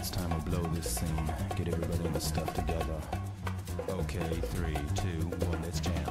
It's time to blow this scene. Get everybody in the stuff together. Okay, three, two, one, let's jam.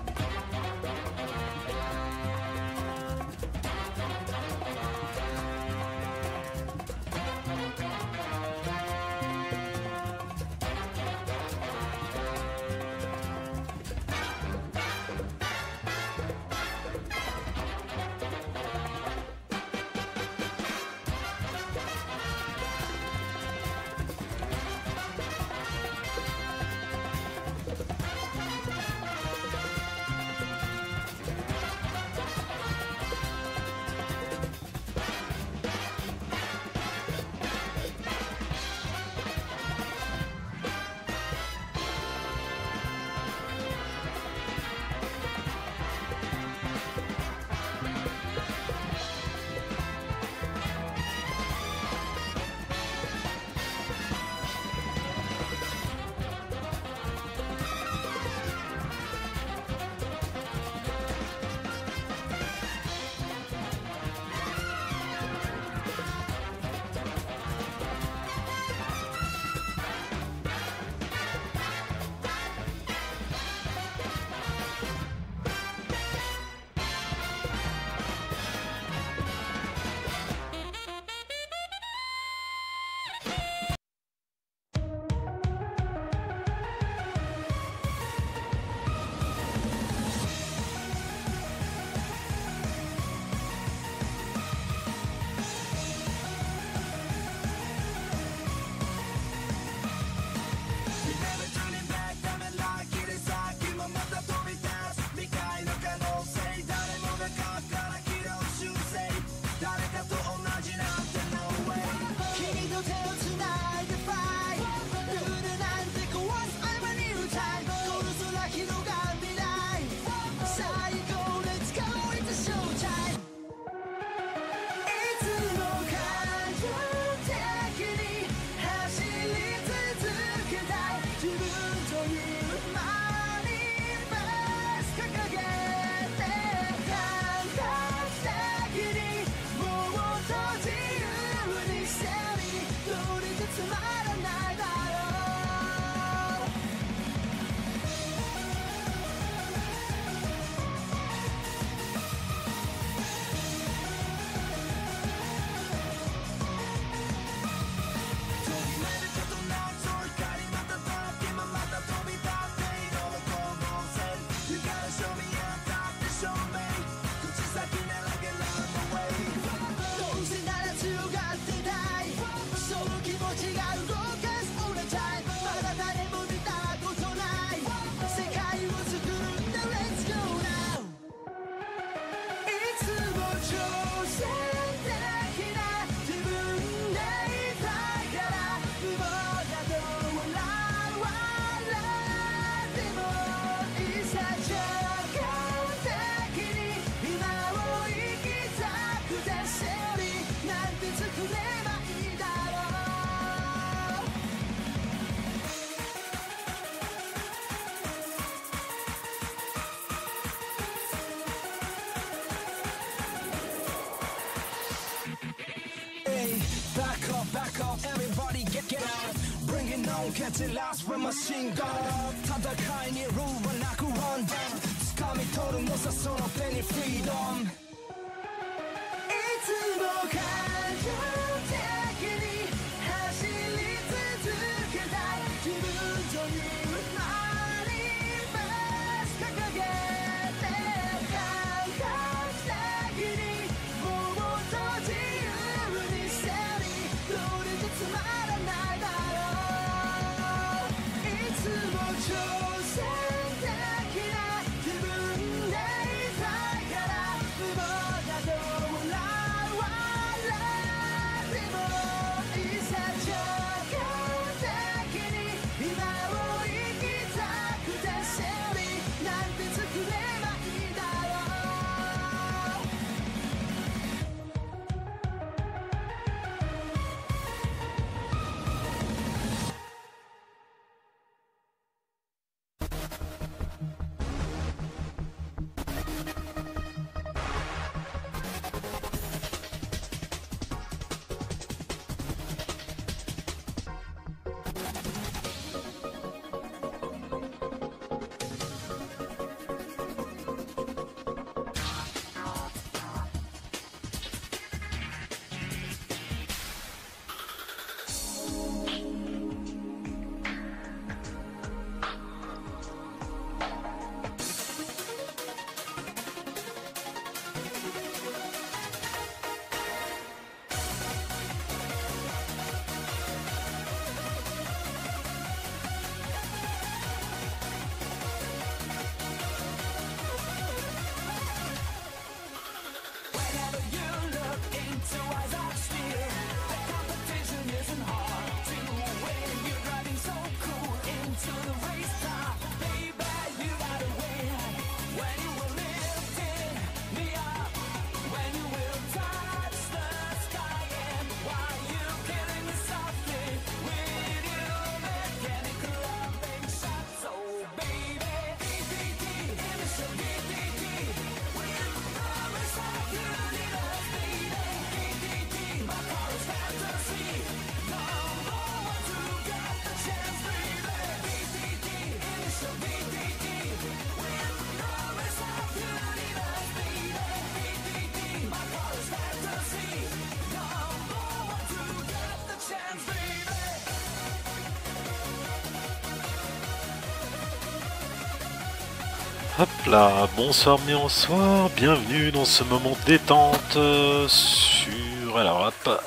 Là, bonsoir bonsoir, bienvenue dans ce moment détente euh, sur... Alors hop,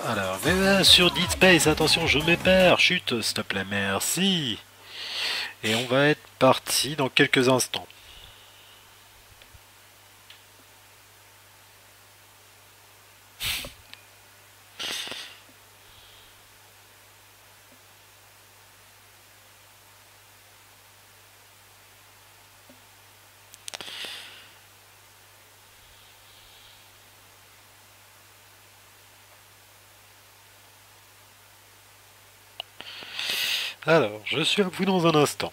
euh, sur Dead Space, attention je m'épère, chute s'il te plaît, merci. Et on va être parti dans quelques instants. Alors, je suis à vous dans un instant.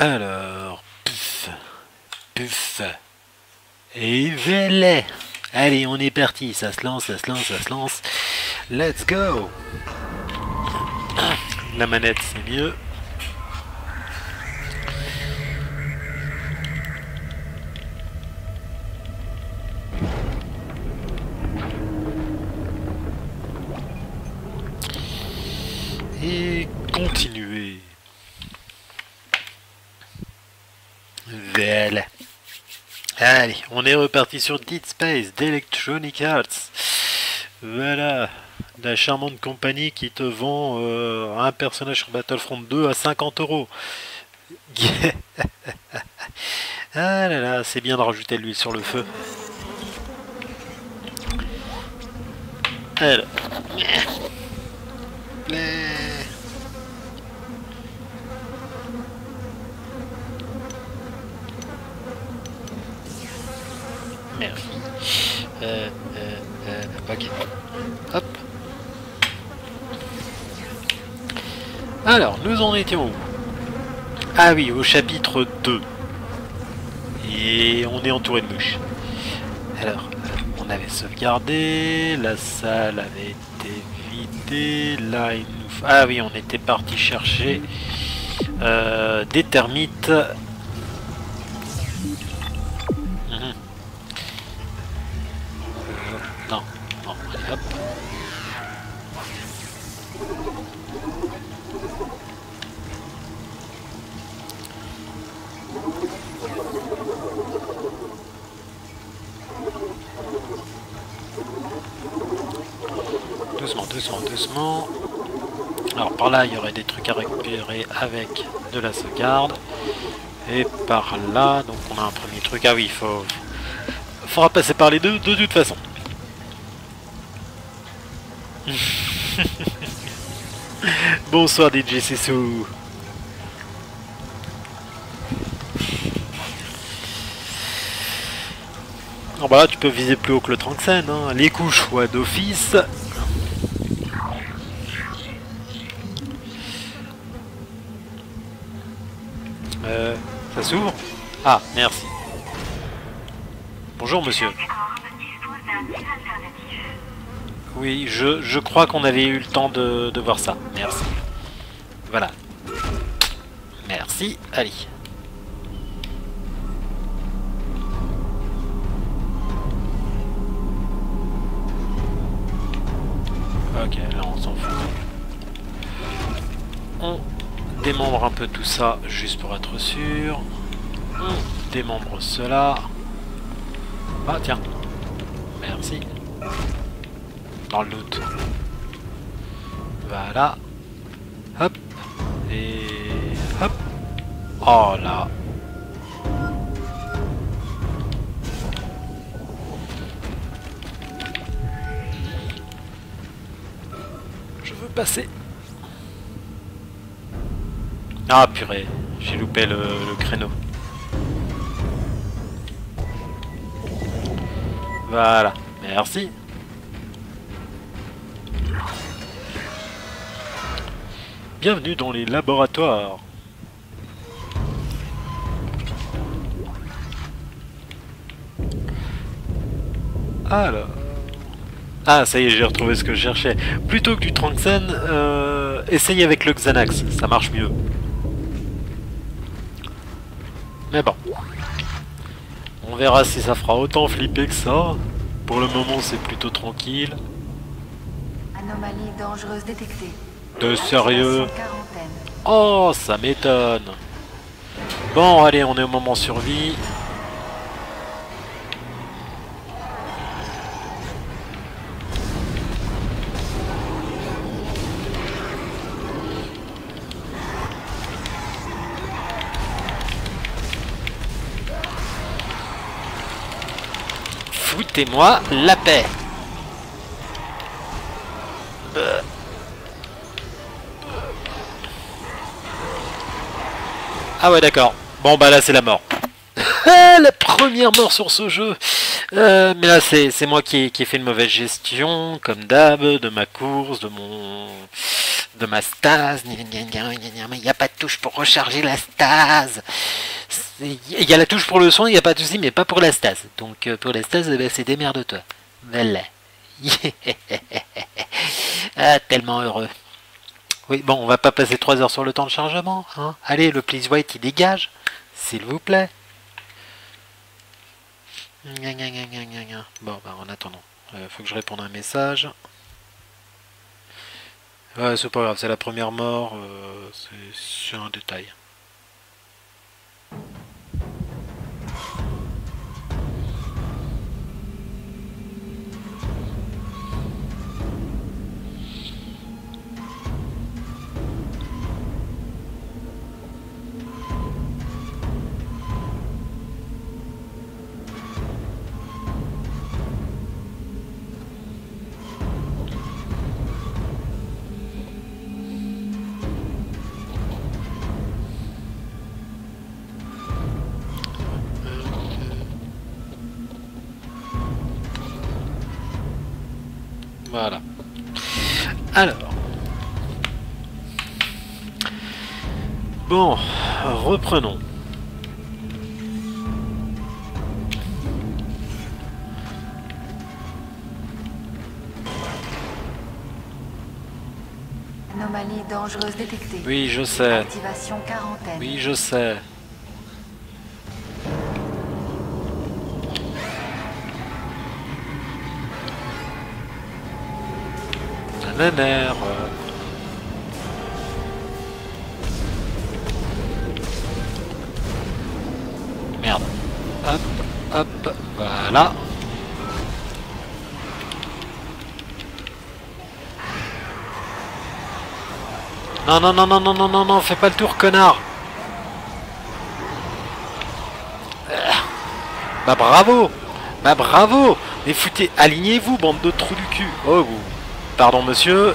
Alors, puf, puf, et voilà. Allez, on est parti, ça se lance, ça se lance, ça se lance. Let's go La manette, c'est mieux. Et continuer. Voilà. Allez, on est reparti sur Dead Space d'Electronic Arts. Voilà, la charmante compagnie qui te vend euh, un personnage sur Battlefront 2 à 50 euros. ah là là, c'est bien de rajouter de l'huile sur le feu. Merci. Euh, euh, euh, ok. Hop. Alors, nous en étions où? Ah oui, au chapitre 2. Et on est entouré de mouches. Alors, on avait sauvegardé, la salle avait été vidée, là il Ah oui, on était parti chercher des termites. La sauvegarde. Et par là, donc on a un premier truc. Ah oui, il faut... faudra passer par les deux de toute façon. Bonsoir DJ Sessou. Ah bah là tu peux viser plus haut que le Tranxène, hein. les couches ouais, d'office. Ça s'ouvre Ah, merci. Bonjour monsieur. Oui, je, je crois qu'on avait eu le temps de, de voir ça. Merci. Voilà. Merci. Allez. Démembre un peu tout ça, juste pour être sûr. On démembre cela. Ah tiens. Merci. Dans le loot. Voilà. Hop. Et hop. Oh là. Je veux passer. Ah purée, j'ai loupé le, créneau. Voilà, merci. Bienvenue dans les laboratoires. Alors. Ah, ça y est, j'ai retrouvé ce que je cherchais. Plutôt que du Tranxen, euh, essaye avec le Xanax, ça marche mieux. Mais bon. On verra si ça fera autant flipper que ça. Pour le moment, c'est plutôt tranquille. Anomalie dangereuse détectée. De sérieux. Oh, ça m'étonne. Bon, allez, on est au moment survie. Foutez-moi la paix. Euh. Ah ouais d'accord. Bon bah là c'est la mort. la première mort sur ce jeu. Euh, mais là c'est moi qui qui ai fait une mauvaise gestion, comme d'hab, de ma course, de mon de ma stase. Il n'y a pas de touche pour recharger la stase. Il y a la touche pour le soin, il n'y a pas de souci, mais pas pour la stase. Donc euh, pour la stase, eh ben, c'est démerde-toi. Voilà. ah, tellement heureux. Oui, bon, on va pas passer 3 heures sur le temps de chargement. Hein Allez, le please wait, il dégage. S'il vous plaît. Bon, bah, en attendant, il faut que je réponde à un message. Ouais, c'est pas grave, c'est la première mort. euh, c'est un détail. Voilà. Alors. Bon, reprenons. Anomalie dangereuse détectée. Oui, je sais. Activation quarantaine. Oui, je sais. Merde. Hop, hop, voilà. Non, non, non, non, non, non, non, non, fais pas le tour, connard. Bah bravo Bah bravo Mais foutez, alignez-vous, bande de trous du cul Oh, vous... Pardon, monsieur.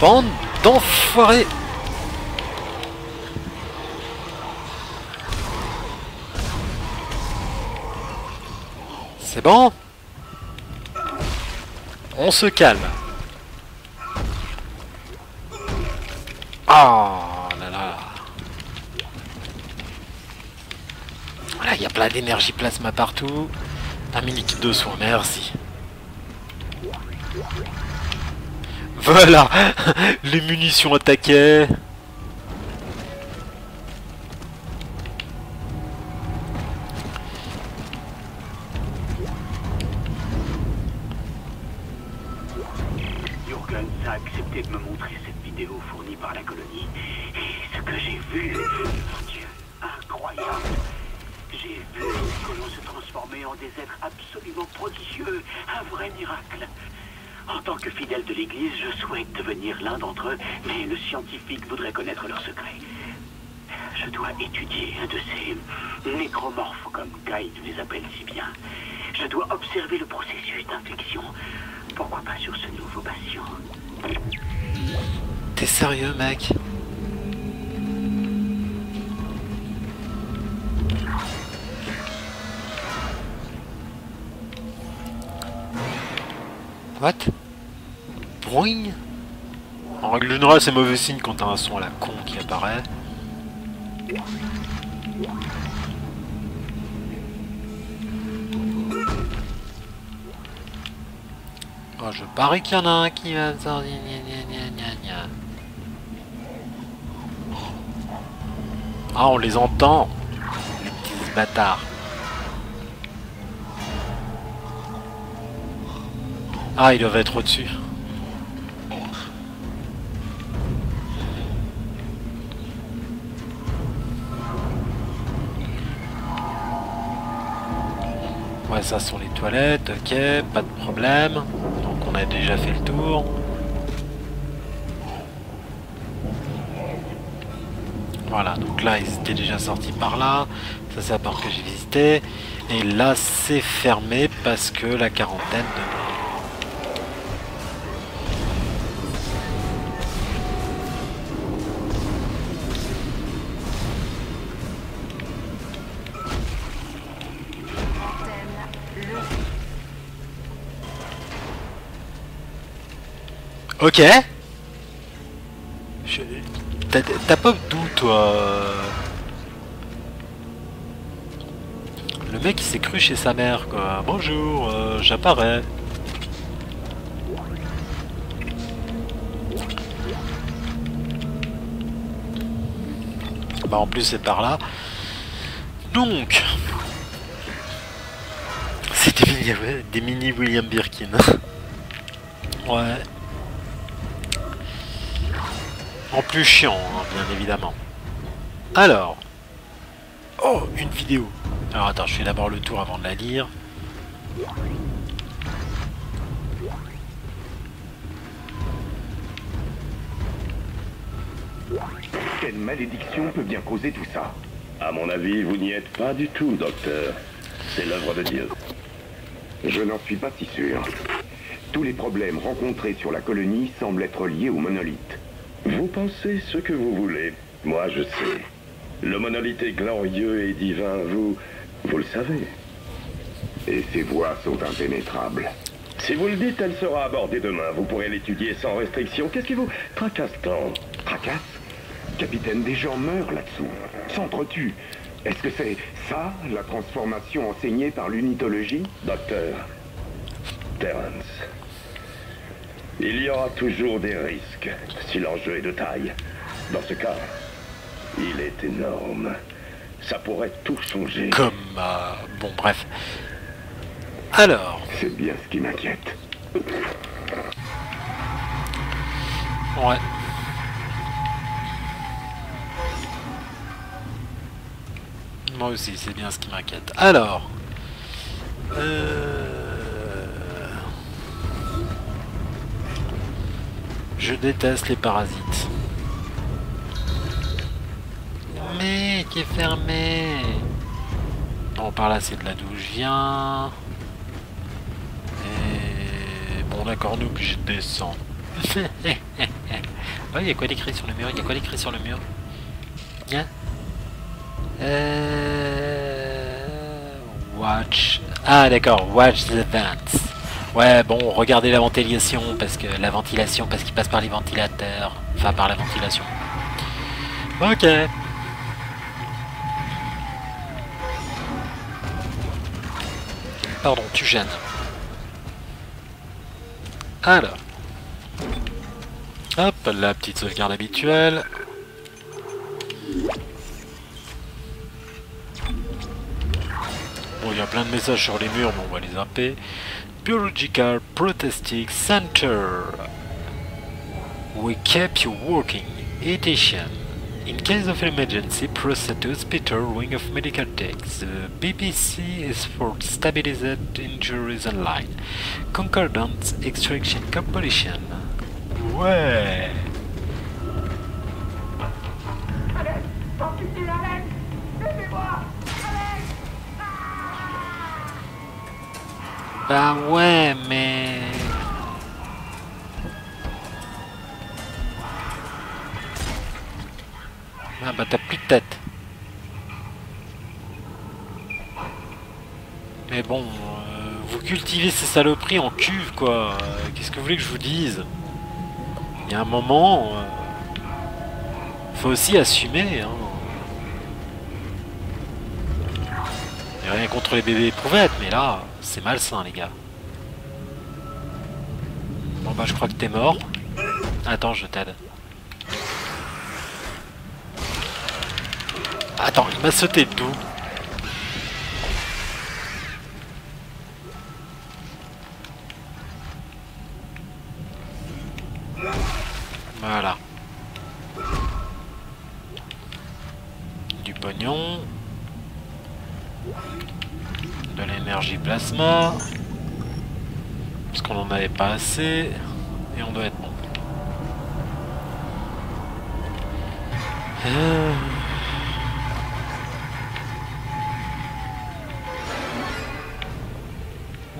Bande d'enfoirés C'est bon? On se calme. Ah là là. Voilà, il y a plein d'énergie plasma partout. Un mini kit de soins, merci. Voilà Les munitions attaquaient. C'est mauvais signe quand t'as un son à la con qui apparaît. Oh, je parie qu'il y en a un qui va sortir. Gna, gna. Ah, on les entend, les petits bâtards. Ah, ils doivent être au-dessus. Ça sont les toilettes, ok, pas de problème. Donc on a déjà fait le tour. Voilà, donc là ils étaient déjà sortis par là. Ça c'est la porte que j'ai visité. Et là c'est fermé parce que la quarantaine de... Ok. T'as pop d'où toi Le mec il s'est cru chez sa mère quoi. Bonjour, euh, j'apparais. Bah en plus c'est par là. Donc c'était mini, des mini William Birkin. ouais. En plus chiant, hein, bien évidemment. Alors. Oh, une vidéo. Alors attends, je fais d'abord le tour avant de la lire. Quelle malédiction peut bien causer tout ça? À mon avis, vous n'y êtes pas du tout, docteur. C'est l'œuvre de Dieu. Je n'en suis pas si sûr. Tous les problèmes rencontrés sur la colonie semblent être liés au monolithe. Vous pensez ce que vous voulez. Moi, je sais. Le monolithe glorieux et divin. Vous, vous le savez. Et ces voies sont impénétrables. Si vous le dites, elle sera abordée demain. Vous pourrez l'étudier sans restriction. Qu'est-ce qui vous tracasse tant Tracasse Capitaine, des gens meurent là-dessous, s'entretuent. Est-ce que c'est ça, la transformation enseignée par l'unitologie Docteur, Terence, il y aura toujours des risques si l'enjeu est de taille. Dans ce cas, il est énorme. Ça pourrait tout changer. Comme... euh, bon, bref. Alors. C'est bien ce qui m'inquiète. Ouais. Moi aussi, c'est bien ce qui m'inquiète. Alors. Euh... Je déteste les parasites. Mais qui est fermé. Bon, par là, c'est de là d'où je viens. Et bon, d'accord, on est obligé de descendre. Ouais, il y a quoi d'écrit sur le mur? Il y a quoi d'écrit sur le mur? Hein Euh... Watch. Ah d'accord, watch the vents. Ouais, bon, regardez la ventilation parce que la ventilation parce qu'il passe par les ventilateurs, enfin par la ventilation. Ok. Pardon, tu gênes. Alors. Hop, la petite sauvegarde habituelle. Bon, il y a plein de messages sur les murs, mais on va les zapper. Biological Protesting Center. We kept you working. Edition. In case of emergency, proceed to hospital wing of medical techs. The BBC is for stabilized injuries and line. Concordant extraction completion. Ouais. Bah ouais, mais... Ah bah t'as plus de tête. Mais bon, euh, vous cultivez ces saloperies en cuve quoi. Euh, Qu'est-ce que vous voulez que je vous dise? Il y a un moment, euh, faut aussi assumer. Hein. A rien contre les bébés éprouvettes, mais là, c'est malsain les gars. Bon bah je crois que t'es mort. Attends, je t'aide. Attends, il m'a sauté d'où pas assez. Et on doit être bon. Euh.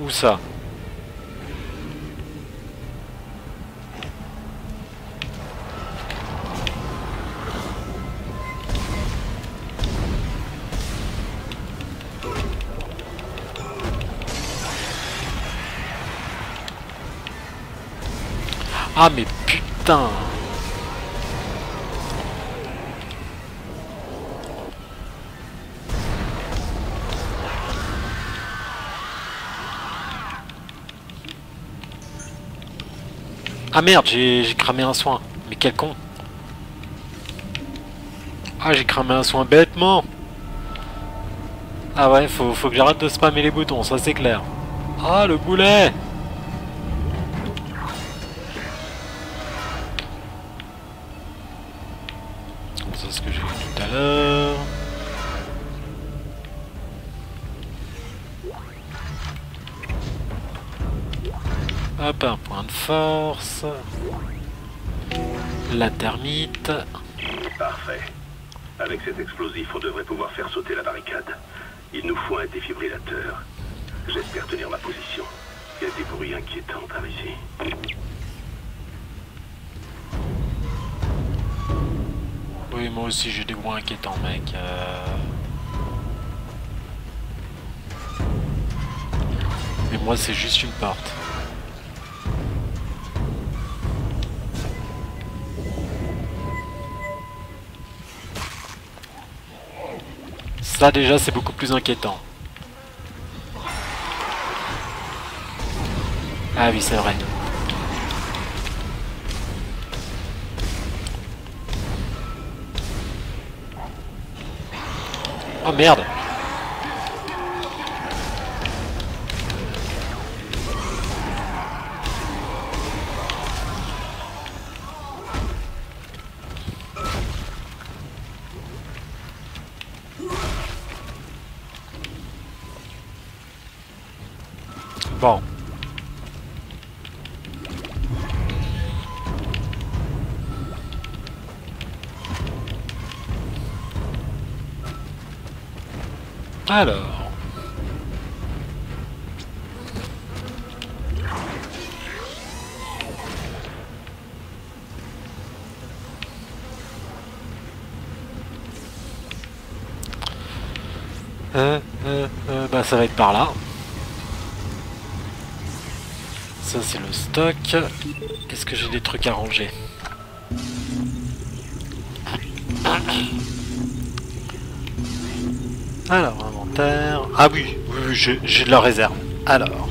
Où ça? Ah mais putain Ah merde, j'ai cramé un soin. Mais quel con. Ah, j'ai cramé un soin bêtement. Ah ouais, faut, faut que j'arrête de spammer les boutons, ça c'est clair. Ah, le boulet La termite. Parfait. Avec cet explosif, on devrait pouvoir faire sauter la barricade. Il nous faut un défibrillateur. J'espère tenir ma position. Il y a des bruits inquiétants par ici. Oui, moi aussi j'ai des bruits inquiétants, mec. euh. Mais moi, c'est juste une porte. Ça déjà, c'est beaucoup plus inquiétant. Ah oui, c'est vrai. Oh merde Alors. Euh, euh, euh, bah ça va être par là. Ça c'est le stock. Est-ce que j'ai des trucs à ranger? Ah oui, oui, oui, j'ai de la réserve. Alors.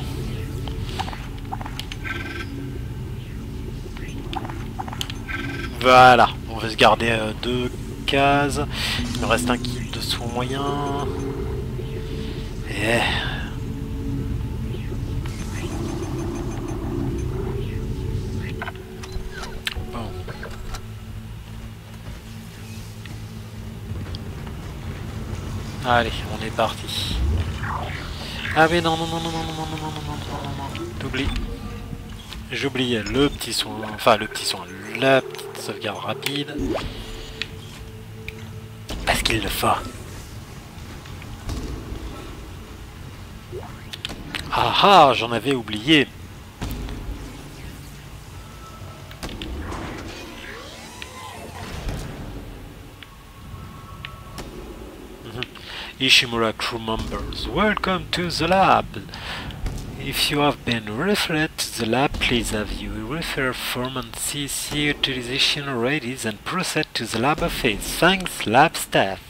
Voilà, on va se garder euh, deux cases. Il me reste un kit de soins moyens. Et... Bon. Allez, on est parti. Ah mais non, non, non, non, non, non, non, non, non, non, non, non, non. T'oublies. J'oubliais le petit soin, enfin le petit soin, la petite sauvegarde rapide. Parce qu'il le faut. Ah ah, j'en avais oublié. Ishimura crew members, welcome to the lab. If you have been referred to the lab, please have your refer form and CC utilization ready and proceed to the lab office. Thanks, lab staff.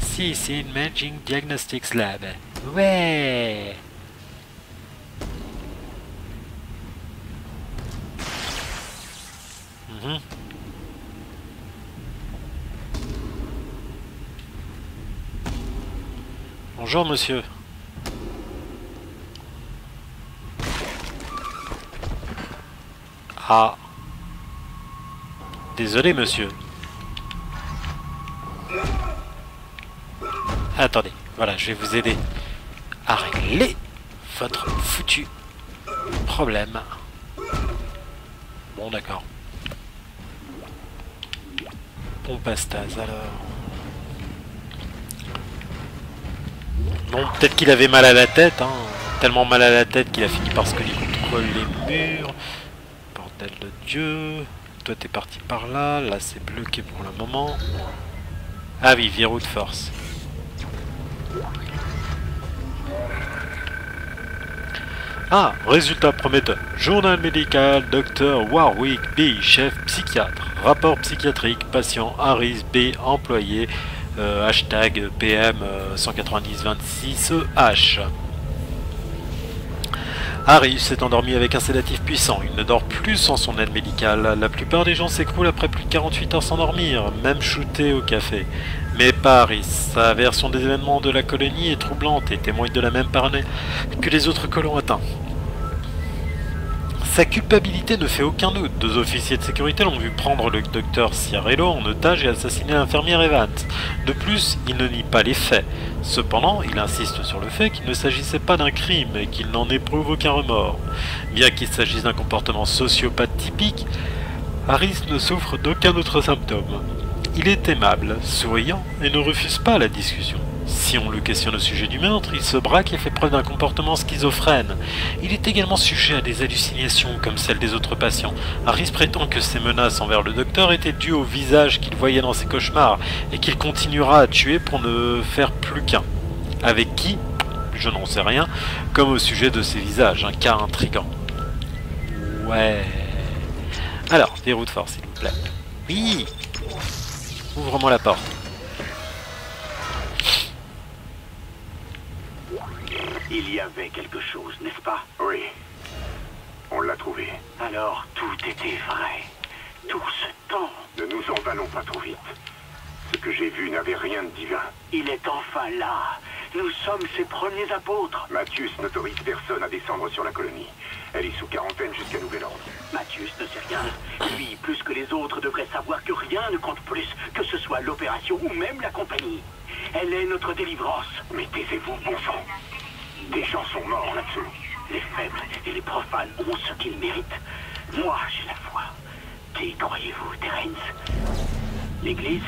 CC Imaging Diagnostics Lab. Ouais Bonjour monsieur. Ah. Désolé monsieur. Attendez, voilà, je vais vous aider à régler votre foutu problème. Bon d'accord. Pompe à stase alors. Bon, peut-être qu'il avait mal à la tête, hein. Tellement mal à la tête qu'il a fini par se cogner contre les murs. Bordel de Dieu. Toi t'es parti par là, là c'est bloqué pour le moment. Ah oui, verrou de force. Ah, résultat prometteur. Journal médical, docteur Warwick B, chef psychiatre. Rapport psychiatrique, patient Harris B, employé. Euh, hashtag PM 19026H. Harry s'est endormi avec un sédatif puissant. Il ne dort plus sans son aide médicale. La plupart des gens s'écroulent après plus de 48 heures sans dormir, même shooté au café. Mais pas Harris. Sa version des événements de la colonie est troublante et témoigne de la même paranoïa que les autres colons atteints. Sa culpabilité ne fait aucun doute. Deux officiers de sécurité l'ont vu prendre le docteur Ciarello en otage et assassiner l'infirmière Evans. De plus, il ne nie pas les faits. Cependant, il insiste sur le fait qu'il ne s'agissait pas d'un crime et qu'il n'en éprouve aucun remords. Bien qu'il s'agisse d'un comportement sociopathe typique, Harris ne souffre d'aucun autre symptôme. Il est aimable, souriant et ne refuse pas la discussion. Si on le questionne au sujet du meurtre, il se braque et fait preuve d'un comportement schizophrène. Il est également sujet à des hallucinations comme celles des autres patients. Harris prétend que ses menaces envers le docteur étaient dues au visage qu'il voyait dans ses cauchemars et qu'il continuera à tuer pour ne faire plus qu'un. Avec qui? Je n'en sais rien, comme au sujet de ces visages, un cas intrigant. Ouais. Alors, verrou de force, s'il vous plaît. Oui Ouvre-moi la porte. Il y avait quelque chose, n'est-ce pas Oui. On l'a trouvé. Alors, tout était vrai. Tout ce temps, Ne nous emballons pas trop vite. Ce que j'ai vu n'avait rien de divin. il est enfin là. Nous sommes ses premiers apôtres. Mathius n'autorise personne à descendre sur la colonie. Elle est sous quarantaine jusqu'à nouvel ordre. Mathius ne sait rien. Lui, plus que les autres, devrait savoir que rien ne compte plus, que ce soit l'opération ou même la compagnie. Elle est notre délivrance. Mais taisez-vous, bon sang. Des gens sont morts là-dessous. Les faibles et les profanes ont ce qu'ils méritent. Moi, j'ai la foi. Qui croyez-vous, Terence L'Église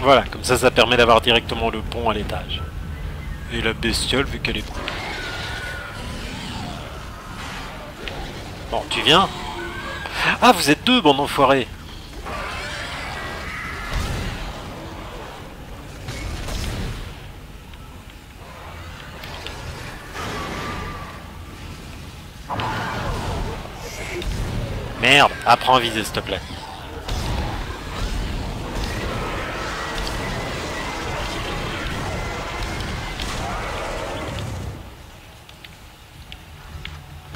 Voilà, comme ça, ça permet d'avoir directement le pont à l'étage. Et la bestiole, vu qu'elle est... Bon, tu viens Ah, vous êtes deux, bande d'enfoirés Merde, apprends à viser, s'il te plaît.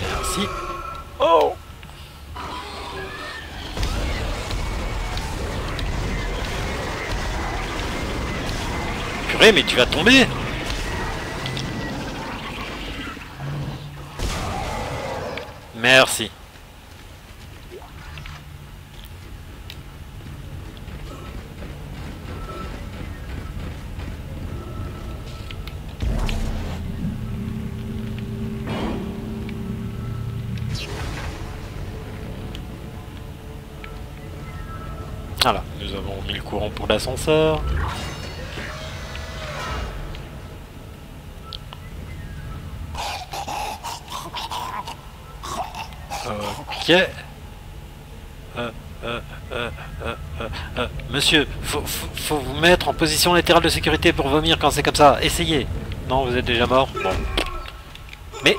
Merci. Oh Purée, mais tu vas tomber Merci. Voilà, nous avons mis le courant pour l'ascenseur. Ok. Euh, euh, euh, euh, euh, euh, monsieur, faut, vous mettre en position latérale de sécurité pour vomir quand c'est comme ça. Essayez. Non, vous êtes déjà mort. Bon. Mais,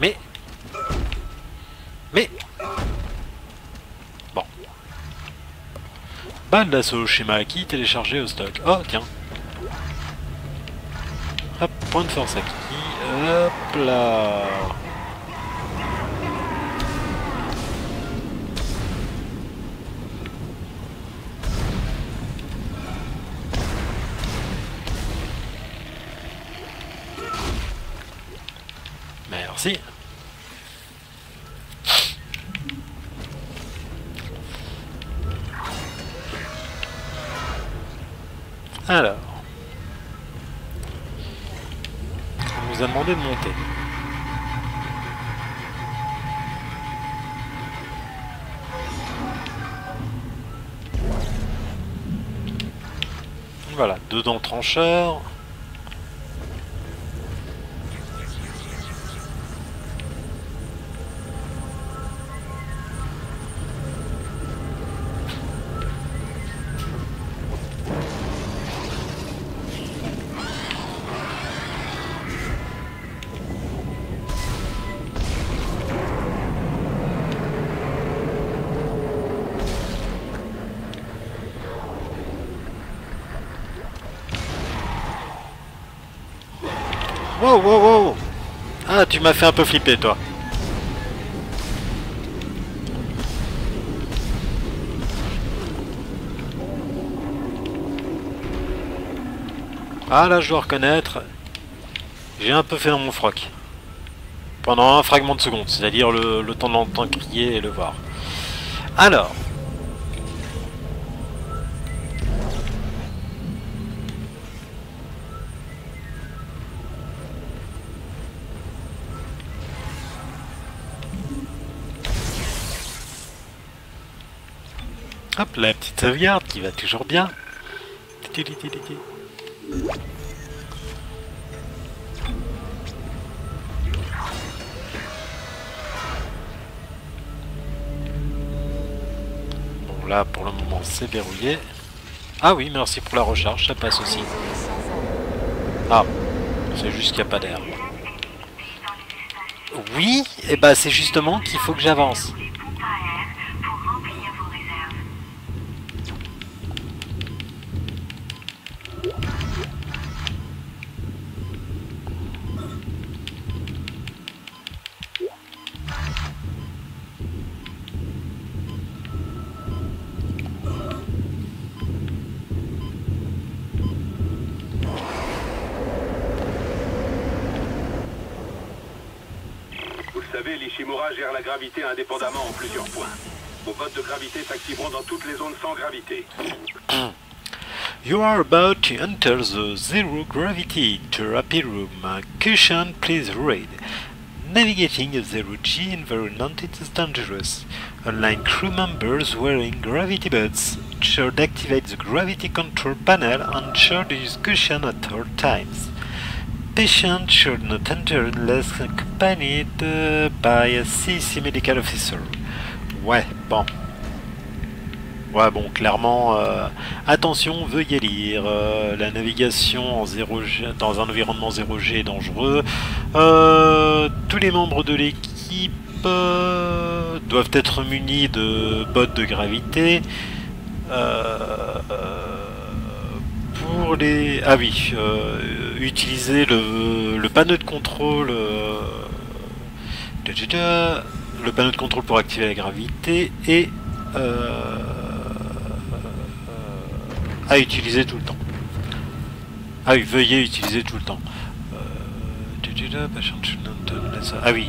mais, mais. Bon. Balle d'assaut schéma acquis, téléchargé au stock. Oh, tiens. Hop, point de force acquis. Hop là. Merci. Alors. On nous a demandé de monter. Voilà, deux dents trancheurs. Wow, Tu m'as fait un peu flipper, toi. Ah là, je dois reconnaître, j'ai un peu fait dans mon froc. Pendant un fragment de seconde, c'est-à-dire le, le temps de l'entendre crier et le voir. Alors, Hop, la petite sauvegarde qui va toujours bien. Bon, là, pour le moment, c'est verrouillé. Ah oui, merci pour la recharge, ça passe aussi. Ah, c'est juste qu'il n'y a pas d'air. Oui, et bah c'est justement qu'il faut que j'avance. Gravité s'activeront dans toutes les zones sans gravité. You are about to enter the zero gravity therapy room. Caution, please read. Navigating a zero G environment is dangerous. Online crew members wearing gravity belts should activate the gravity control panel and should use caution at all times. Patients should not enter unless accompanied uh, by a CC medical officer. Ouais, bon. Ouais, bon, clairement, euh, attention, veuillez lire. euh, la navigation en 0G, dans un environnement 0G est dangereux. Euh, tous les membres de l'équipe doivent être munis de bottes de gravité. Pour les. Ah oui, utiliser le, panneau de contrôle. le panneau de contrôle pour activer la gravité et à utiliser tout le temps. Ah oui, veuillez utiliser tout le temps. Euh, Ah oui,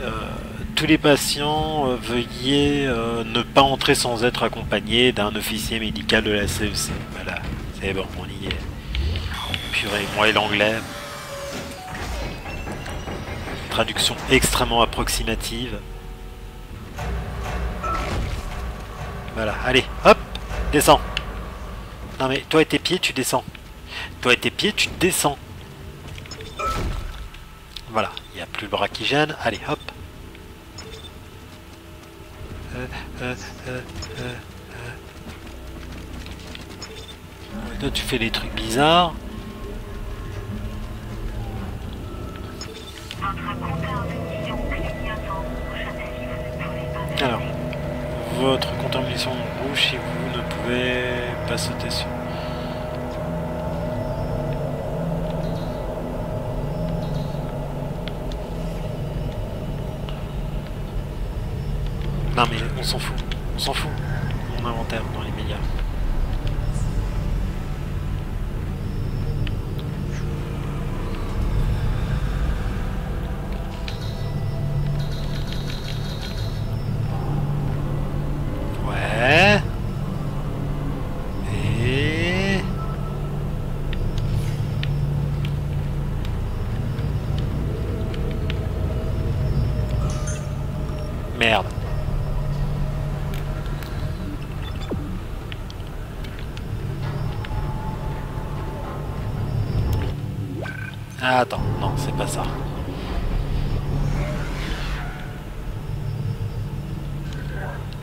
euh, tous les patients, euh, veuillez ne pas entrer sans être accompagné d'un officier médical de la CEC. Voilà, c'est bon, on y est. Purée, moi et l'anglais. Traduction extrêmement approximative. Voilà, allez, hop, descends. Non mais toi et tes pieds, tu descends. Toi et tes pieds, tu descends. Voilà, il n'y a plus le bras qui gêne. Allez, hop. Euh, euh, euh. Toi, tu fais des trucs bizarres. Alors, votre mission rouge si vous ne pouvez pas sauter sur. Non mais on s'en fout, on s'en fout. Mon inventaire dans les médias.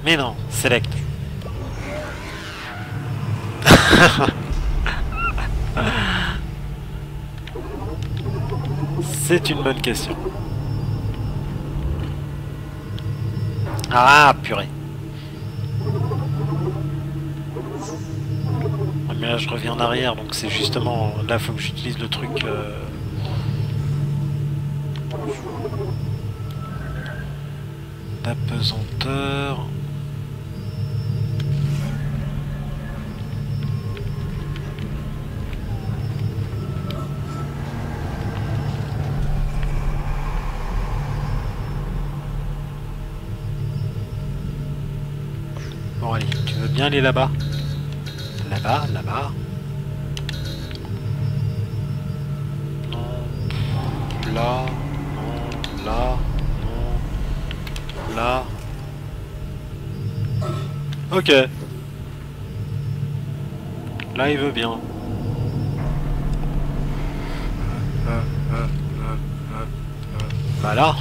Mais non, select. C'est une bonne question. Ah, purée. Ah, Mais là, je reviens en arrière, donc c'est justement... Là, faut que j'utilise le truc... euh, d'apesanteur. Bien aller là-bas Là-bas, là-bas. Non. Là. Non. Là. Non. Là. Ok. Là, il veut bien. Bah là.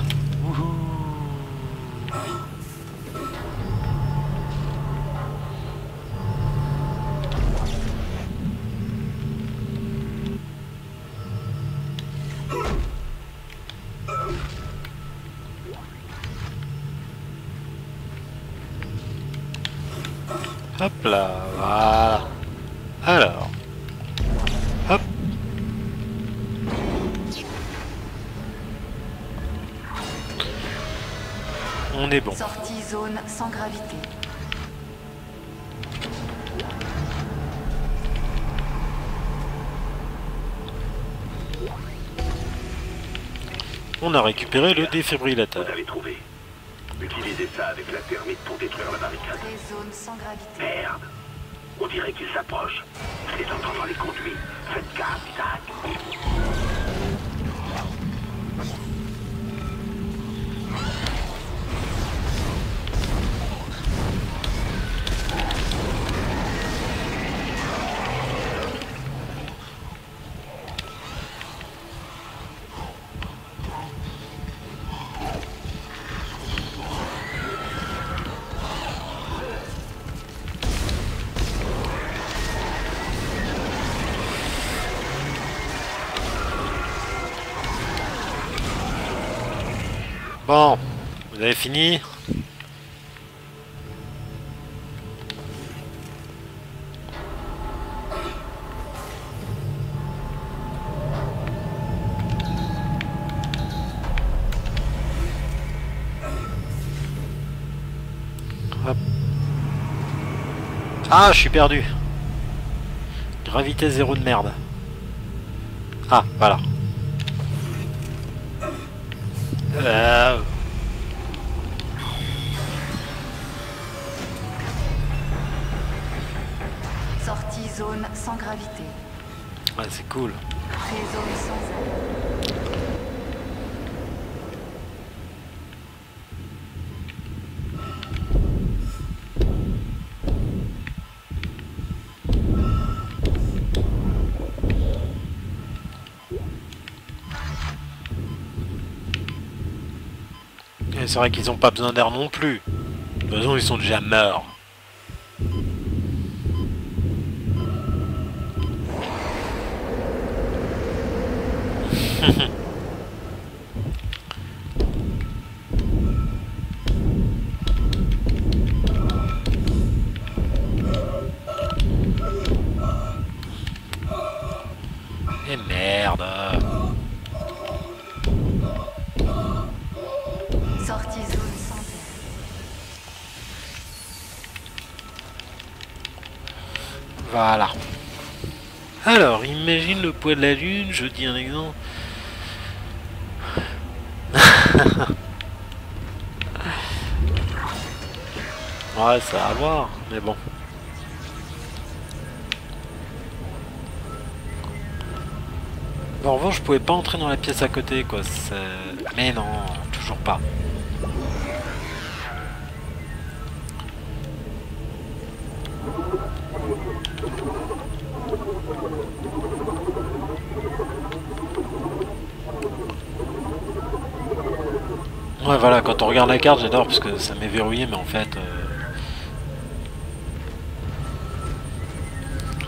Sans gravité. On a récupéré le Vous défibrillateur. avez trouvé. Utilisez ça avec la thermite pour détruire la barricade. Des zones sans gravité. Merde. On dirait qu'ils s'approchent. Je les entends dans les conduits. Bon, vous avez fini. Ah, je suis perdu. Gravité zéro de merde. Ah, voilà. c'est cool. C'est vrai qu'ils n'ont pas besoin d'air non plus. De ils sont déjà morts. De la Lune, je dis un exemple. ouais, ça va voir, mais bon. En revanche, je pouvais pas entrer dans la pièce à côté, quoi. Mais non, toujours pas. Voilà, quand on regarde la carte, j'adore parce que ça m'est verrouillé, mais en fait. euh,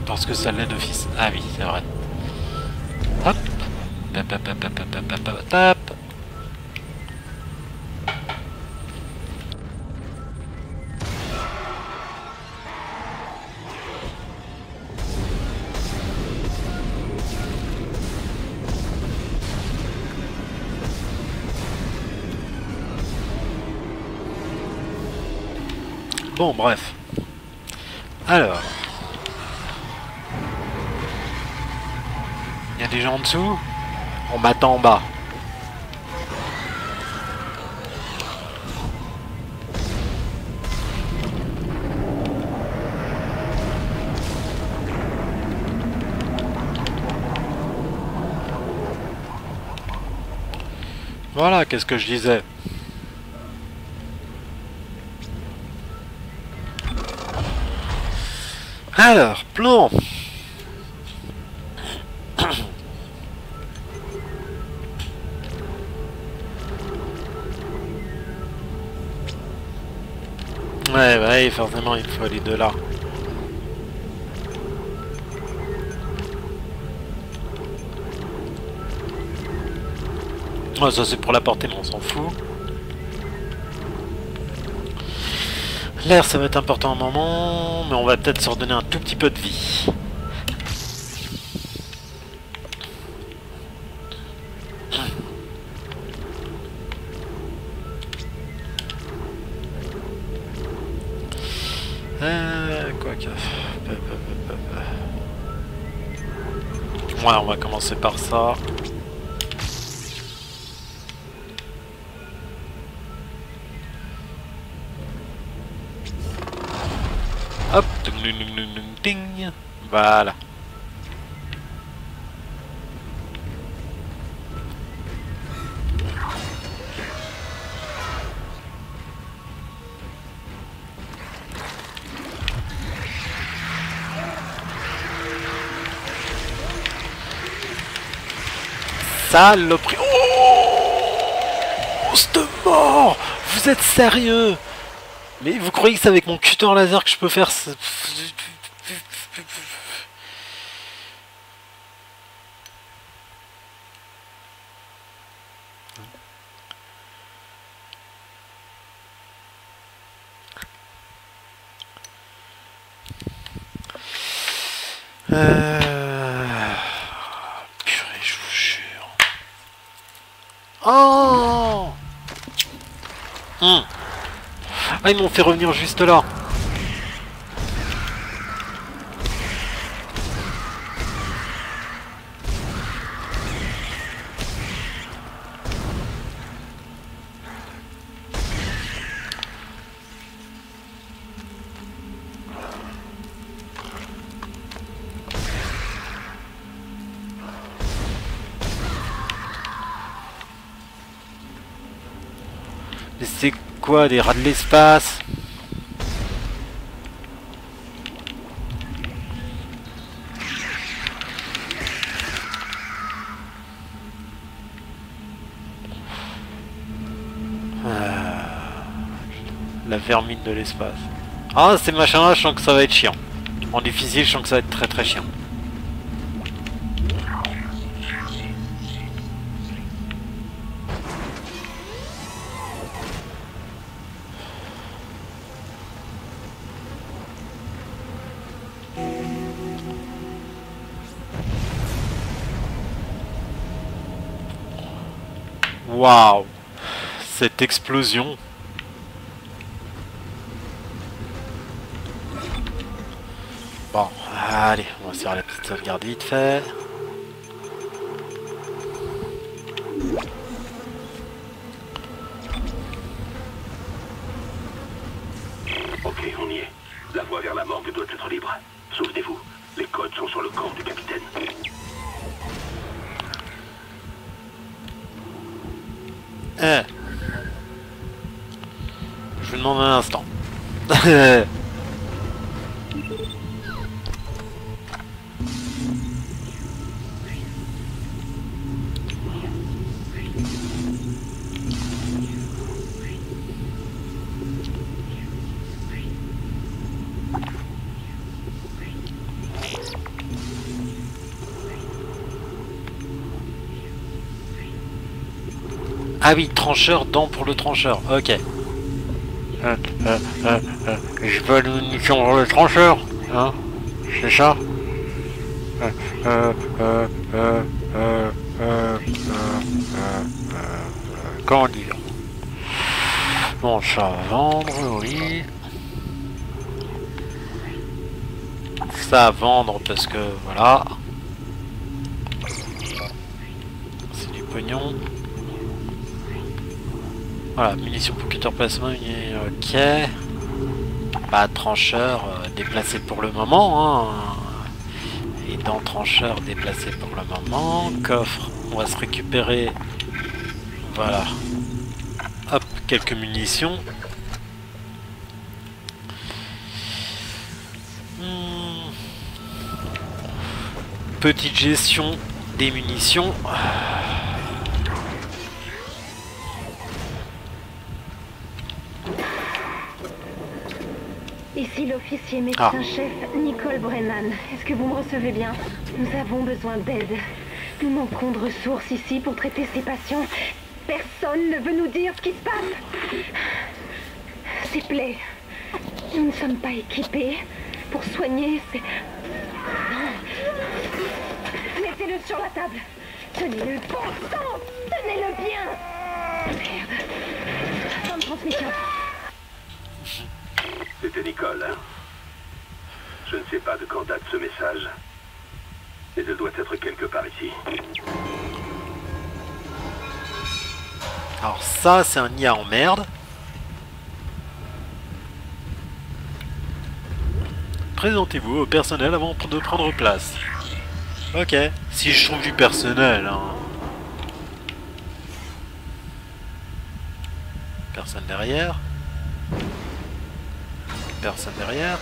Parce que ça l'est d'office. Ah oui, c'est vrai. Hop Hop, bref. Alors. Il y a des gens en dessous? On m'attend en bas. Voilà, qu'est-ce que je disais? Alors, plan. Ouais, ouais, forcément, il faut aller de là. Ouais, ça c'est pour la portée, mais on s'en fout. L'air, ça va être important un moment, mais on va peut-être se redonner un tout petit peu de vie. Euh, quoi. Ouais, on va commencer par ça. Hop, ding. Voilà. Saloperie. Oh Cette mort Vous êtes sérieux? Mais vous croyez que c'est avec mon cutter laser que je peux faire ce... on fait revenir juste là. Des rats de l'espace Ah. La vermine de l'espace. Ah, ces machins-là, je sens que ça va être chiant. En difficile, je sens que ça va être très très chiant. Waouh Cette explosion Bon, allez, on va se faire la petite sauvegarde vite fait. Ah oui, trancheur, dent pour le trancheur. Ok. Euh, euh, euh, je peux une mission pour le trancheur, hein C'est ça Comment dire? Bon, ça va vendre, oui. Ça va vendre parce que voilà. Voilà, munitions pour cutter plasma, muni- ok. Pas trancheur euh, déplacé pour le moment. Hein. Et dans trancheur déplacé pour le moment. Coffre, on va se récupérer. Voilà. Hop, quelques munitions. Hmm. Petite gestion des munitions. Ici l'officier Ah. médecin-chef Nicole Brennan. Est-ce que vous me recevez bien Nous avons besoin d'aide. Nous manquons de ressources ici pour traiter ces patients. Personne ne veut nous dire ce qui se passe. S'il vous plaît, nous ne sommes pas équipés pour soigner ces... Mettez-le sur la table. Tenez-le, bon sang Tenez-le bien Merde. Fin de transmission. C'était Nicole, hein Je ne sais pas de quand date ce message. Mais elle doit être quelque part ici. Alors ça, c'est un IA en merde. Présentez-vous au personnel avant de prendre place. Ok, si je trouve du personnel. Hein. Personne derrière. Personne derrière.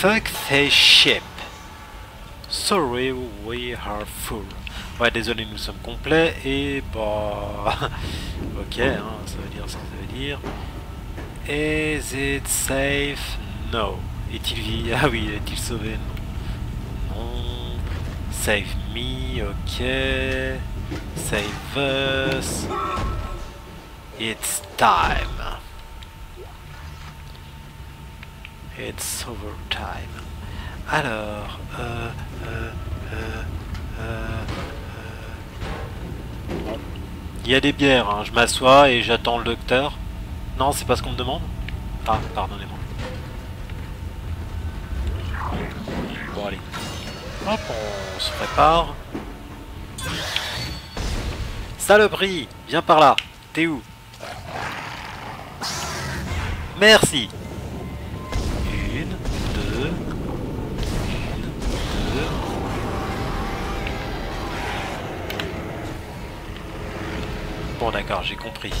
Fuck this ship. Sorry, we are full. Ouais, désolé, nous sommes complets et bah. ok, hein, ça veut dire que ça veut dire. Is it safe? No. Est-il vie? Ah oui, est-il sauvé? Non. Non. Save me, ok. Save us. It's time. It's overtime. Alors, euh, euh, euh, euh, euh. Il y a des bières, hein. je m'assois et j'attends le docteur. Non, c'est pas ce qu'on me demande? Ah, pardonnez-moi. Bon, allez. Hop, on se prépare. Saloperie Viens par là T'es où? Merci Une, deux, une, deux. Bon d'accord, j'ai compris.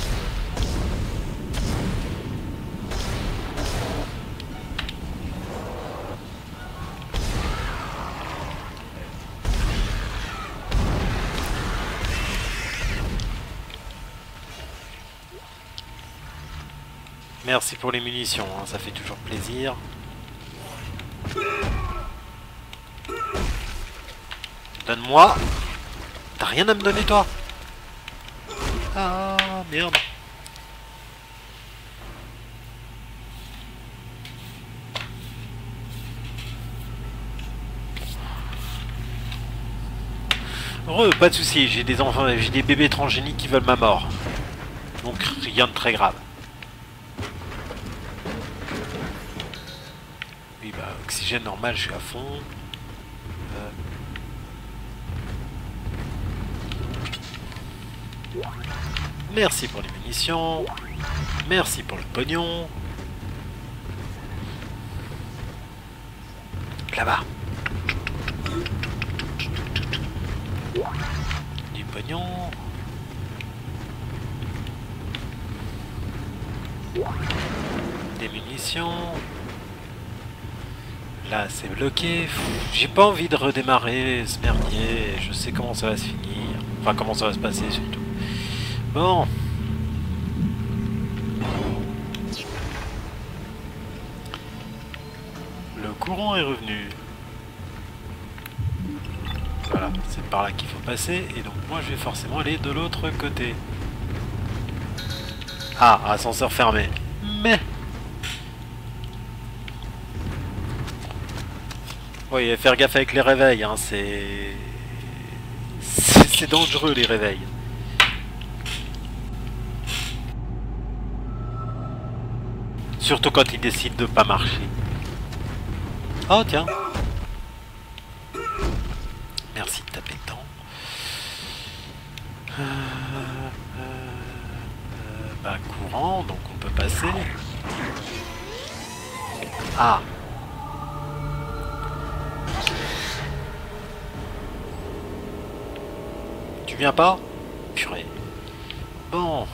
Merci pour les munitions, hein, ça fait toujours plaisir. Donne-moi. T'as rien à me donner toi? Ah merde. Heureux, pas de soucis, j'ai des enfants, j'ai des bébés transgéniques qui veulent ma mort. Donc rien de très grave. Oxygène normal, je suis à fond. Euh. Merci pour les munitions. Merci pour le pognon. Là-bas. Du pognon. Des munitions. Là, c'est bloqué. J'ai pas envie de redémarrer ce merdier. Je sais comment ça va se finir. Enfin, comment ça va se passer surtout. Bon. Le courant est revenu. Voilà, c'est par là qu'il faut passer. Et donc moi, je vais forcément aller de l'autre côté. Ah, ascenseur fermé. Mais... Oui, faire gaffe avec les réveils, hein, c'est... C'est c'est dangereux les réveils. Surtout quand ils décident de pas marcher. Oh tiens. Merci de taper dedans. Euh, euh, euh, bah courant, donc on peut passer. Ah. Viens pas Purée. Bon.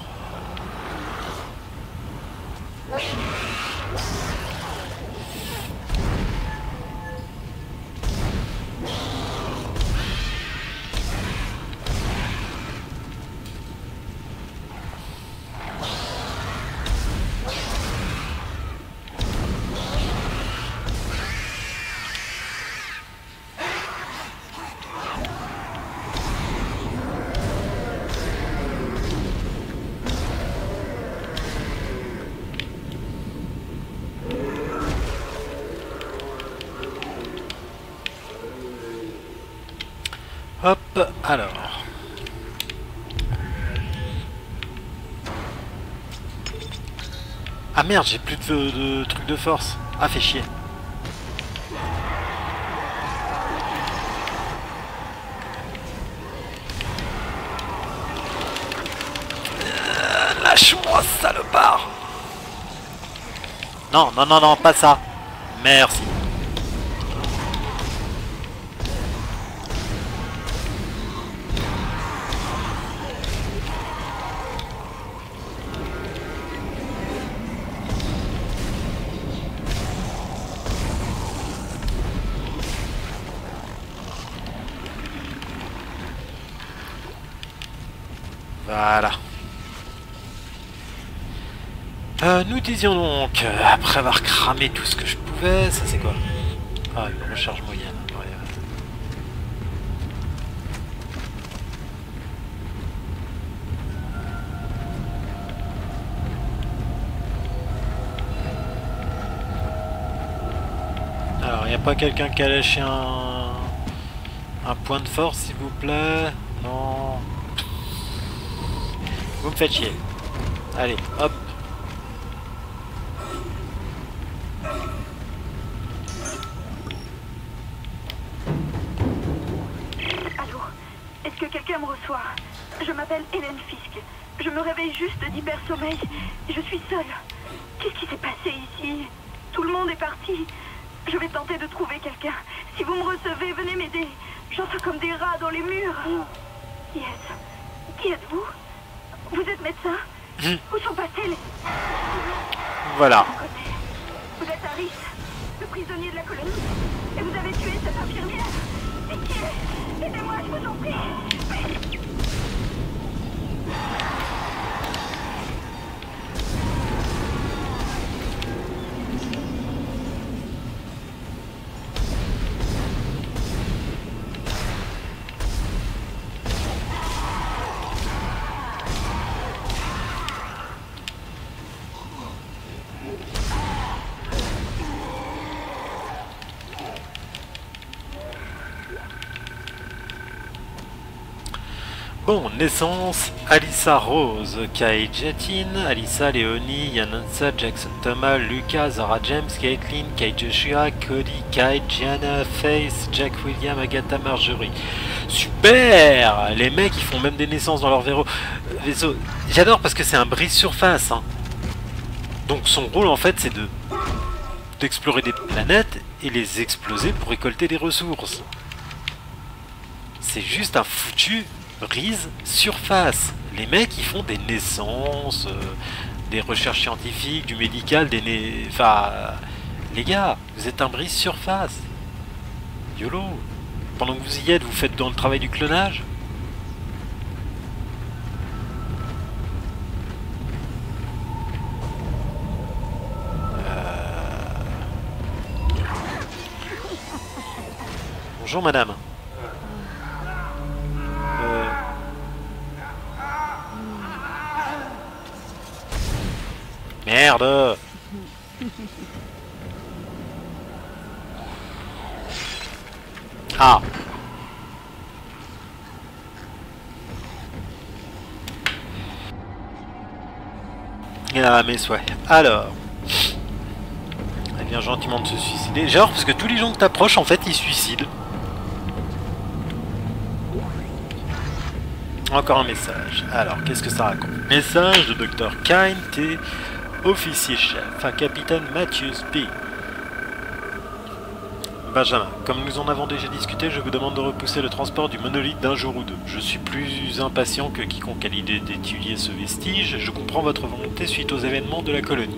Merde, j'ai plus de, de trucs de force. Ah, fait chier. Lâche-moi, salopard Non, non, non, non, pas ça. Merci. Disions donc, euh, après avoir cramé tout ce que je pouvais, ça c'est quoi? Ah, une recharge moyenne. ouais. Alors, y a pas quelqu'un qui a lâché un... un point de force, s'il vous plaît? Non. Vous me faites chier. Allez, hop. Allô Est-ce que quelqu'un me reçoit? Je m'appelle Hélène Fisk. Je me réveille juste d'hypersommeil. Je suis seule. Qu'est-ce qui s'est passé ici? Tout le monde est parti. Je vais tenter de trouver quelqu'un. Si vous me recevez, venez m'aider. J'entends comme des rats dans les murs. Qui est-ce? Qui êtes-vous? Vous êtes médecin? Où sont passés les... Voilà. Je Le prisonnier de la colonie. Et vous avez tué cette infirmière. Pitié Aidez-moi, je vous en prie Bon, naissance, Alissa Rose, Kai Jetin, Alissa Leonie, Yanansa, Jackson Thomas, Lucas, Zara James, Caitlin, Kai Joshua, Cody, Kai, Gianna, Face, Jack William, Agatha Marjorie. Super Les mecs, ils font même des naissances dans leur véro- vaisseau. J'adore parce que c'est un brise-surface. hein. Donc son rôle, en fait, c'est de d'explorer des planètes et les exploser pour récolter des ressources. C'est juste un foutu brise surface. Les mecs, ils font des naissances, euh, des recherches scientifiques, du médical, des. Enfin, euh, les gars, vous êtes un brise surface. YOLO. Pendant que vous y êtes, vous faites dans le travail du clonage Bonjour madame. Merde Ah Ah mes souhaits. Alors. Elle vient gentiment de se suicider. Genre parce que tous les gens que t'approches en fait ils suicident. Encore un message. Alors, qu'est-ce que ça raconte? Message de Dr. Kind et officier chef, un capitaine Matthews P. Benjamin, comme nous en avons déjà discuté, je vous demande de repousser le transport du monolithe d'un jour ou deux. Je suis plus impatient que quiconque à l'idée d'étudier ce vestige. Je comprends votre volonté suite aux événements de la colonie.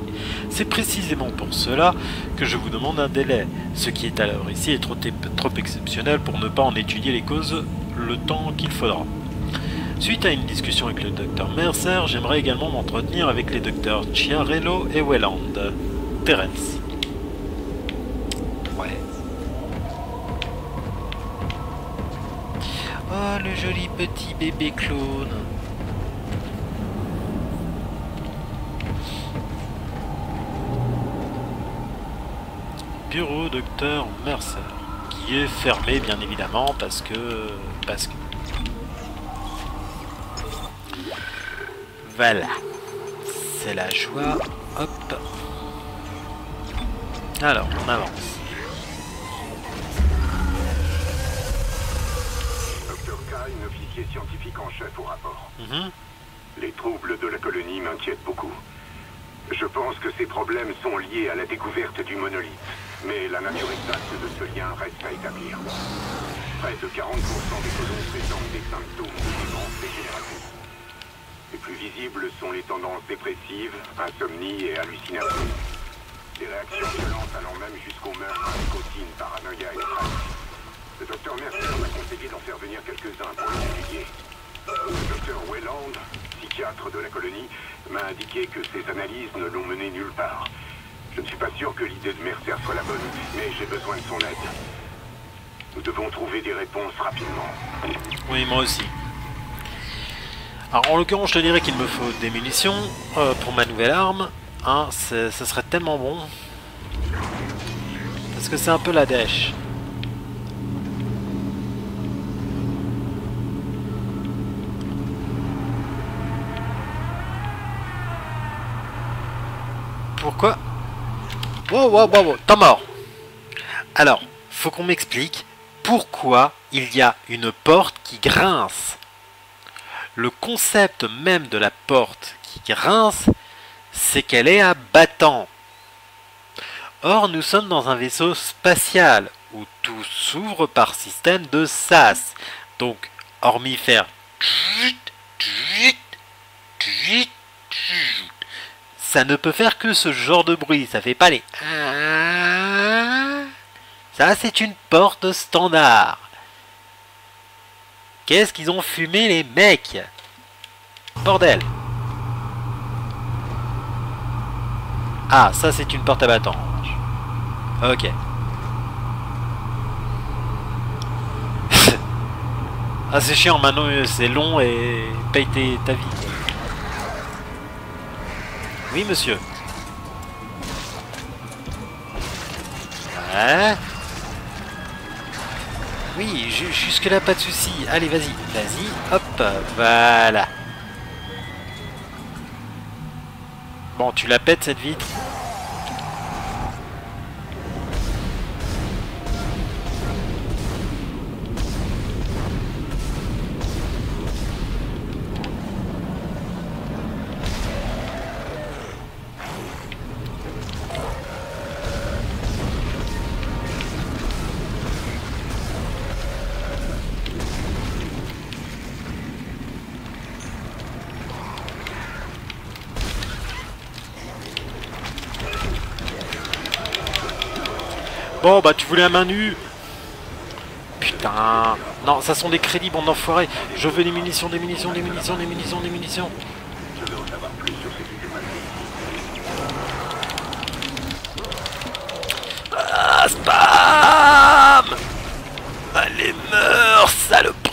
C'est précisément pour cela que je vous demande un délai. Ce qui est alors ici est trop exceptionnel pour ne pas en étudier les causes le temps qu'il faudra. Suite à une discussion avec le docteur Mercer, j'aimerais également m'entretenir avec les docteurs Chiarello et Welland. Terence. Ouais. Oh, le joli petit bébé clone. Bureau docteur Mercer, qui est fermé bien évidemment parce que... parce que... Voilà. C'est la joie. Hop. Alors, on avance. Dr. Kine, officier scientifique en chef au rapport. Mhm. Les troubles de la colonie m'inquiètent beaucoup. Je pense que ces problèmes sont liés à la découverte du monolithe. Mais la nature exacte de ce lien reste à établir. Près de 40% des colons présentent des symptômes de démence dégénérative. Les plus visibles sont les tendances dépressives, insomnie et hallucinations. Des réactions violentes allant même jusqu'au meurtre, nicotine, paranoïa et stress. Le docteur Mercer m'a conseillé d'en faire venir quelques-uns pour les étudier. Le docteur Welland, psychiatre de la colonie, m'a indiqué que ces analyses ne l'ont mené nulle part. Je ne suis pas sûr que l'idée de Mercer soit la bonne, mais j'ai besoin de son aide. Nous devons trouver des réponses rapidement. Oui, moi aussi. Alors, en l'occurrence, je te dirais qu'il me faut des munitions euh, pour ma nouvelle arme. Hein, ce serait tellement bon. Parce que c'est un peu la dèche. Pourquoi? Wow, wow, wow, wow, t'es mort Alors, faut qu'on m'explique pourquoi il y a une porte qui grince. Le concept même de la porte qui grince, c'est qu'elle est à battant. Or, nous sommes dans un vaisseau spatial où tout s'ouvre par système de sas. Donc, hormis faire ça ne peut faire que ce genre de bruit. Ça fait pas les ça, c'est une porte standard. Qu'est-ce qu'ils ont fumé, les mecs? Bordel. Ah, ça, c'est une porte à battange. Ok. ah, c'est chiant, maintenant, c'est long et paye ta vie. Oui, monsieur. Ouais. Oui, ju- jusque-là, pas de souci. Allez, vas-y, vas-y. Hop, voilà. Bon, tu la pètes cette vitre? Bon, bah tu voulais la main nue. Putain. Non, ça sont des crédits, bande d'enfoirés. Je veux des munitions, des munitions, des munitions, des munitions, des munitions. Ah, spam. Allez, meurs, saloperie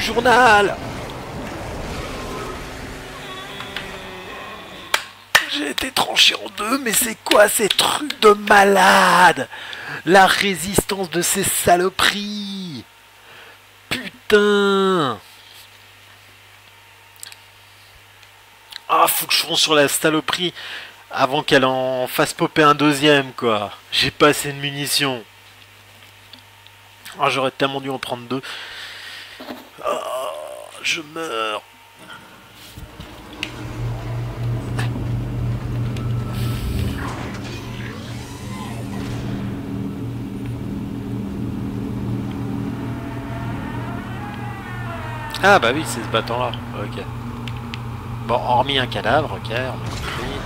journal J'ai été tranché en deux, mais c'est quoi ces trucs de malade? La résistance de ces saloperies Putain Ah, faut que je fonce sur la saloperie avant qu'elle en fasse popper un deuxième, quoi. J'ai pas assez de munitions. Ah, j'aurais tellement dû en prendre deux. Ah, je meurs. Ah bah oui, c'est ce bâton-là. Ok. Bon, hormis un cadavre, ok, on.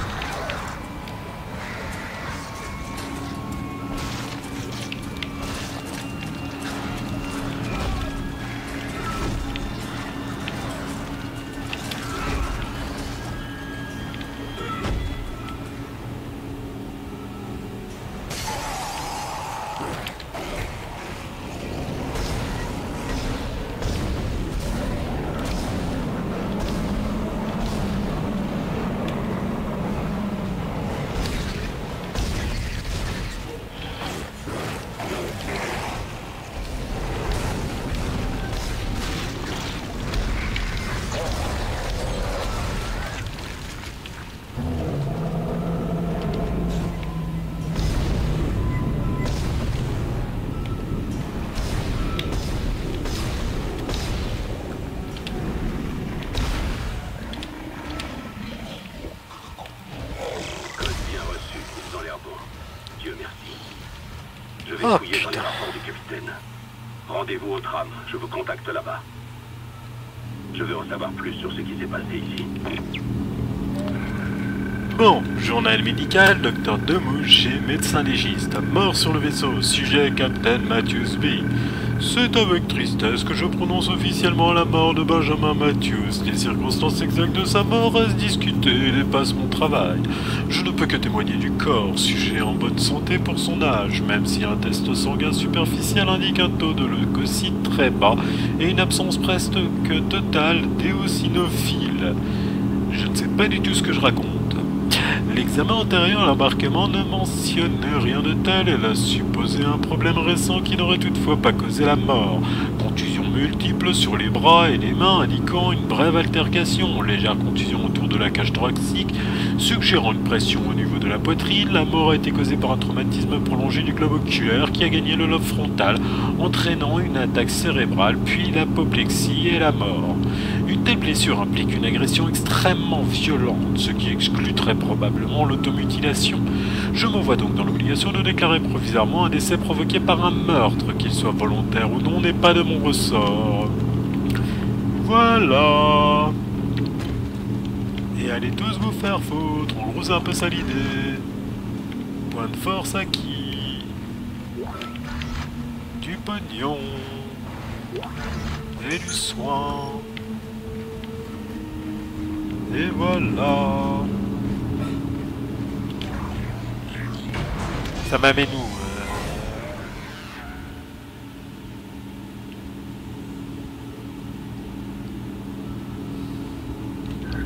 Oh, dans les du capitaine. Rendez-vous au tram, je vous contacte là-bas. Je veux en savoir plus sur ce qui s'est passé ici. Bon, journal médical, docteur Demouche et médecin légiste. Mort sur le vaisseau, sujet Captain Matthews B. C'est avec tristesse que je prononce officiellement la mort de Benjamin Matthews. Les circonstances exactes de sa mort restent discutées et dépassent mon travail. Je ne peux que témoigner du corps, sujet en bonne santé pour son âge, même si un test sanguin superficiel indique un taux de leucocytes très bas et une absence presque totale d'éosinophiles. Je ne sais pas du tout ce que je raconte. L'examen antérieur à l'embarquement ne mentionnait rien de tel. Elle a supposé un problème récent qui n'aurait toutefois pas causé la mort. Contusions multiples sur les bras et les mains indiquant une brève altercation. Légère contusion autour de la cage thoracique, suggérant une pression au niveau de la poitrine. La mort a été causée par un traumatisme prolongé du globe oculaire qui a gagné le lobe frontal, entraînant une attaque cérébrale, puis l'apoplexie et la mort. Une telle blessure implique une agression extrêmement violente, ce qui exclut très probablement l'automutilation. Je me vois donc dans l'obligation de déclarer provisoirement un décès provoqué par un meurtre, qu'il soit volontaire ou non, n'est pas de mon ressort. Voilà. Et allez tous vous faire foutre, on vous a un peu ça l'idée. Point de force acquis. Du pognon. Et du soin. Et voilà. Ça m'amène euh.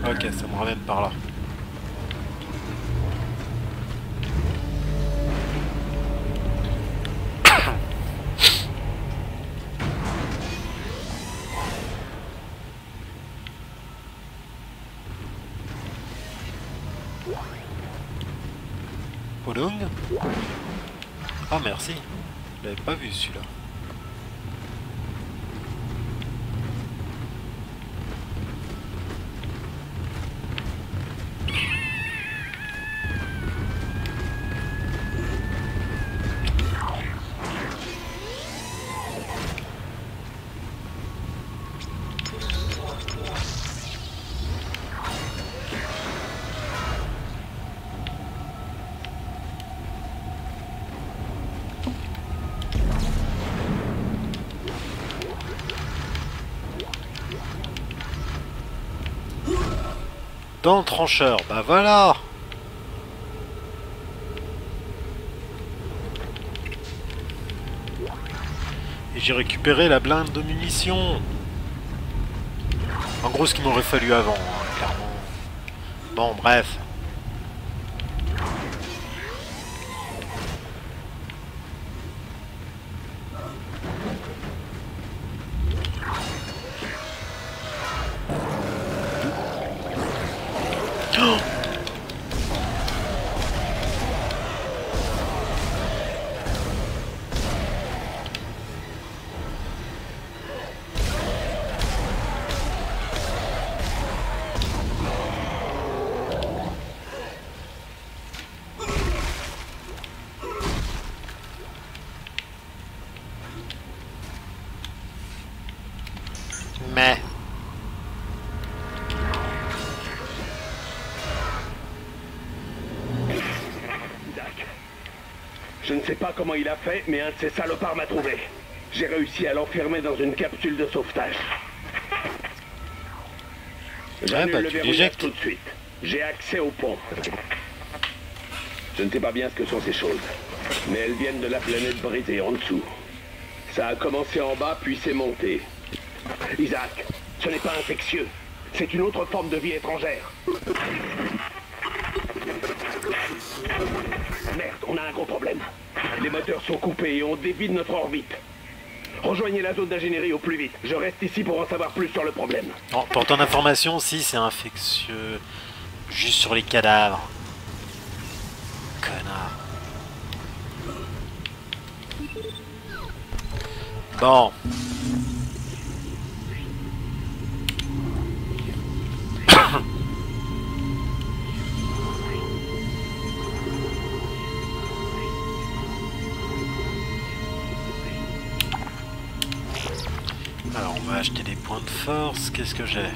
où Ok, ça me ramène par là. Polong Ah merci, je l'avais pas vu celui-là. Dans trancheur, bah voilà Et j'ai récupéré la blinde de munitions En gros ce qu'il m'aurait fallu avant, hein. Bon, bref. Sais pas comment il a fait, mais un de ces salopards m'a trouvé. J'ai réussi à l'enfermer dans une capsule de sauvetage. J'annule bah, le tu verrouillage l'éjectes. tout de suite. J'ai accès au pont. Je ne sais pas bien ce que sont ces choses, mais elles viennent de la planète brisée en dessous. Ça a commencé en bas, puis c'est monté. Isaac, ce n'est pas infectieux. C'est une autre forme de vie étrangère. Merde, on a un gros problème. Les moteurs sont coupés et on dévie de notre orbite. Rejoignez la zone d'ingénierie au plus vite. Je reste ici pour en savoir plus sur le problème. Pour ton information, si c'est infectieux. Juste sur les cadavres. Connard. Bon. acheter des points de force. Qu'est-ce que j'ai?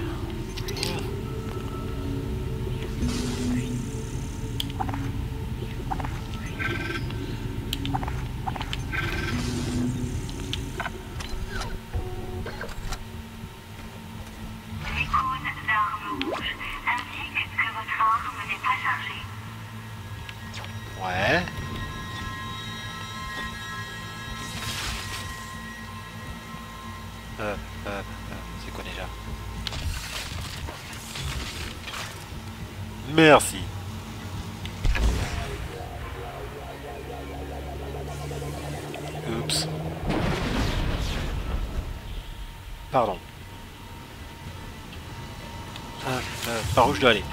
Dois aller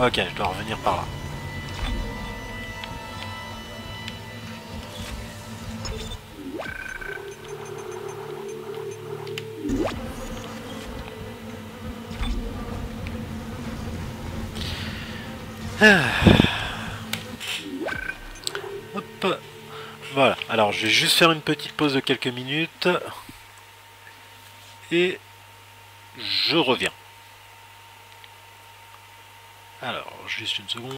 Ok, je dois revenir par là. Ah. Hop. Voilà, alors je vais juste faire une petite pause de quelques minutes. Et je reviens. Alors, juste une seconde.